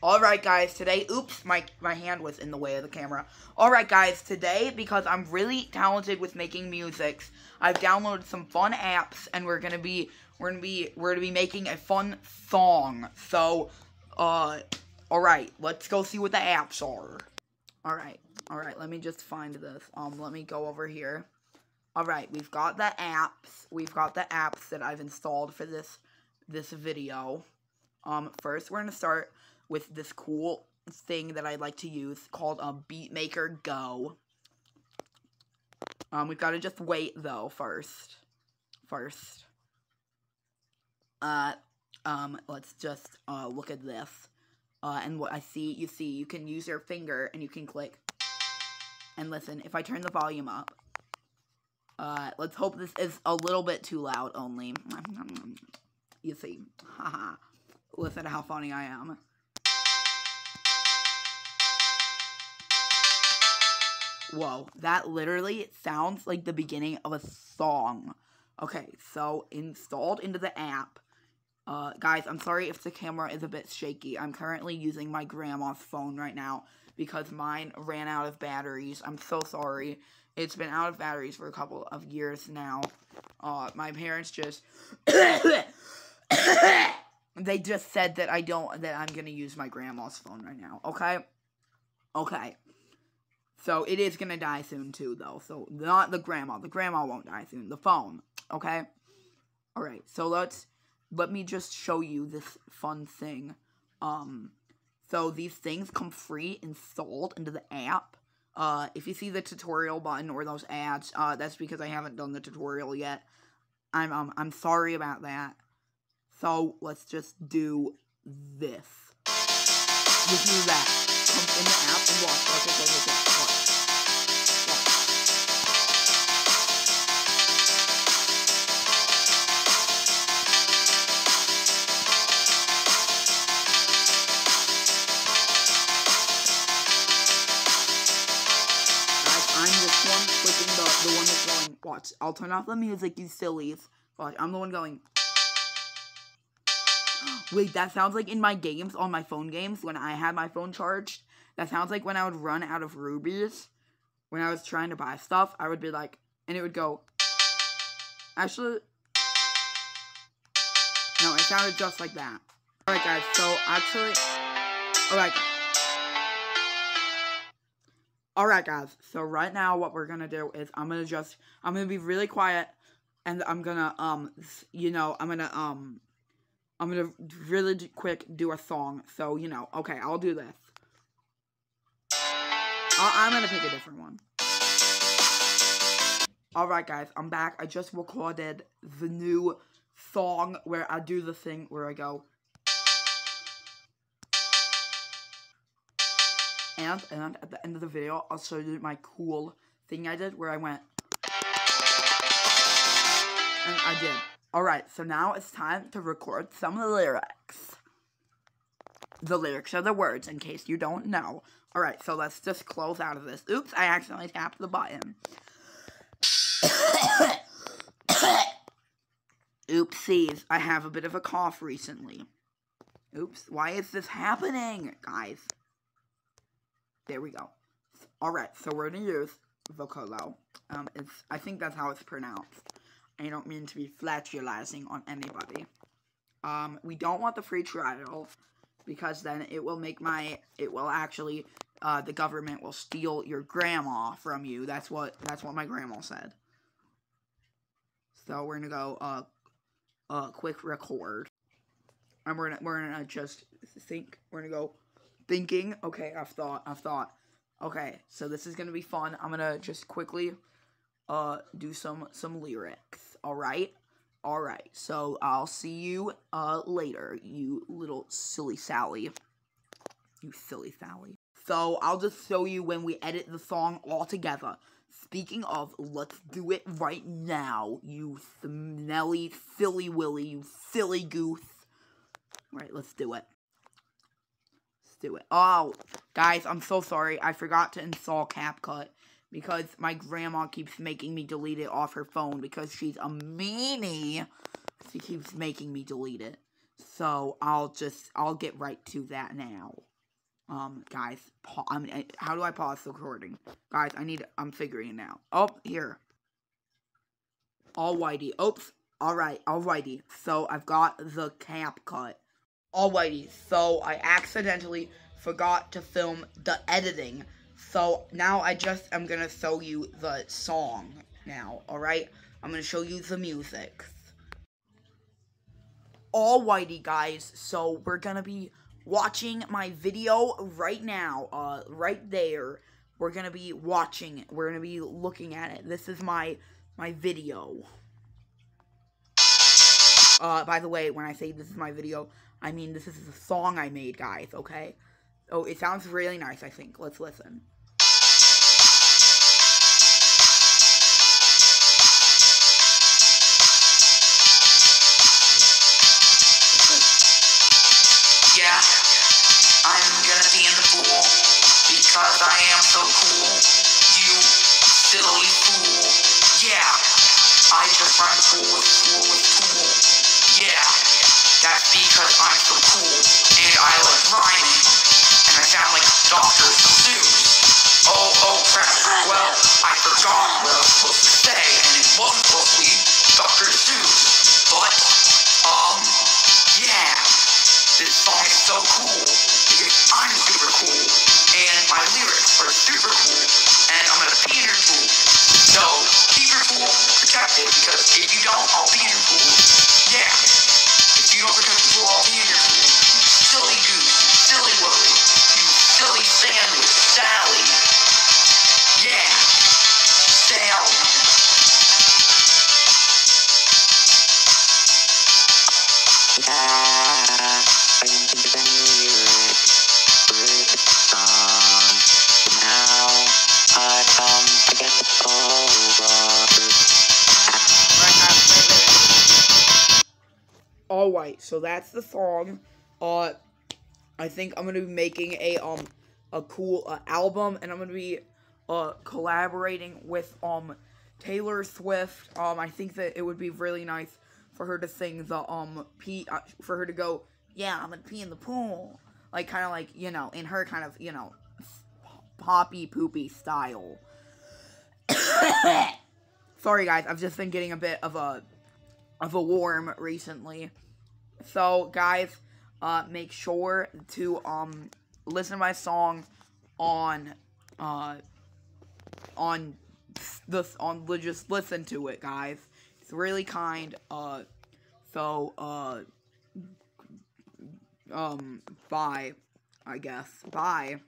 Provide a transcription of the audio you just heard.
Alright guys, today, oops, my, my hand was in the way of the camera. Alright guys, today, because I'm really talented with making music, I've downloaded some fun apps, and we're gonna be, we're gonna be, we're gonna be making a fun song. So, uh, alright, let's go see what the apps are. Alright, alright, let me just find this. Um, let me go over here. Alright, we've got the apps, we've got the apps that I've installed for this, this video. Um, first we're gonna start with this cool thing that I like to use called a Beatmaker Go. Um, we've got to just wait though first. First. Uh, um, let's just uh look at this. Uh, and what I see, you see, you can use your finger and you can click. And listen, if I turn the volume up. Uh, let's hope this is a little bit too loud only. You see, haha. Listen to how funny I am. Whoa, that literally sounds like the beginning of a song. Okay, so installed into the app. Uh, guys, I'm sorry if the camera is a bit shaky. I'm currently using my grandma's phone right now because mine ran out of batteries. I'm so sorry. It's been out of batteries for a couple of years now. Uh, my parents just... they just said that I don't... that I'm gonna use my grandma's phone right now, okay? Okay. So it is gonna die soon too, though. So not the grandma. The grandma won't die soon. The phone. Okay. All right. So let's let me just show you this fun thing. Um. So these things come free installed into the app. Uh, if you see the tutorial button or those ads, uh, that's because I haven't done the tutorial yet. I'm um, I'm sorry about that. So let's just do this. Just do that. Come in the app and watch. The, one that's going, watch, I'll turn off the music, you sillies. Watch, I'm the one going. Wait, that sounds like in my games, on my phone games, when I had my phone charged. That sounds like when I would run out of rubies. When I was trying to buy stuff, I would be like, and it would go. Actually, no, it sounded just like that. Alright guys, so actually, alright Alright guys, so right now what we're gonna do is I'm gonna just, I'm gonna be really quiet, and I'm gonna, um, you know, I'm gonna, um, I'm gonna really quick do a song, so, you know, okay, I'll do this. I- I'm gonna pick a different one. Alright guys, I'm back, I just recorded the new song where I do the thing where I go, And, and at the end of the video, I'll show you my cool thing I did where I went. And I did. Alright, so now it's time to record some lyrics. The lyrics are the words, in case you don't know. Alright, so let's just close out of this. Oops, I accidentally tapped the button. Oopsies, I have a bit of a cough recently. Oops, why is this happening, guys? There we go. Alright, so we're gonna use Vocolo. Um, it's, I think that's how it's pronounced. I don't mean to be flatulizing on anybody. Um, we don't want the free trial, because then it will make my, it will actually, uh, the government will steal your grandma from you. That's what, that's what my grandma said. So we're gonna go, uh, uh, quick record. And we're gonna, we're gonna just think, we're gonna go, thinking, okay, I've thought, I've thought. Okay, so this is gonna be fun. I'm gonna just quickly uh do some some lyrics. Alright? Alright, so I'll see you uh later, you little silly Sally. You silly Sally. So I'll just show you when we edit the song all together. Speaking of, let's do it right now, you smelly, silly willy, you silly goose. Alright, let's do it do it. Oh, guys, I'm so sorry. I forgot to install CapCut because my grandma keeps making me delete it off her phone because she's a meanie. She keeps making me delete it. So I'll just I'll get right to that now. Um, guys, I mean, how do I pause the recording? Guys, I need. I'm figuring it now. Oh, here. All whitey. Oops. All right. All righty. So I've got the CapCut. Whitey. So I accidentally forgot to film the editing. So now I just am gonna show you the song now. All right. I'm gonna show you the music. Alrighty, guys. So we're gonna be watching my video right now. Uh, right there. We're gonna be watching it. We're gonna be looking at it. This is my my video. Uh, by the way, when I say this is my video, I mean this is a song I made, guys. Okay. Oh, it sounds really nice. I think. Let's listen. Yeah, I'm gonna be in the pool because I am so cool. You silly fool. Yeah, I just run pool with. Yeah, that's because I'm so cool and I like rhyming and I sound like Dr. Seuss. Oh, oh crap. Well, I forgot what I was supposed to say and it wasn't Right, so that's the song. Uh, I think I'm gonna be making a um a cool uh, album, and I'm gonna be uh collaborating with um Taylor Swift. Um, I think that it would be really nice for her to sing the um pee uh, for her to go. Yeah, I'm gonna pee in the pool, like kind of like you know in her kind of you know poppy poopy style. Sorry guys, I've just been getting a bit of a of a warm recently. So guys, uh make sure to um listen to my song on uh on this on just listen to it guys. It's really kind uh so uh um bye I guess. Bye.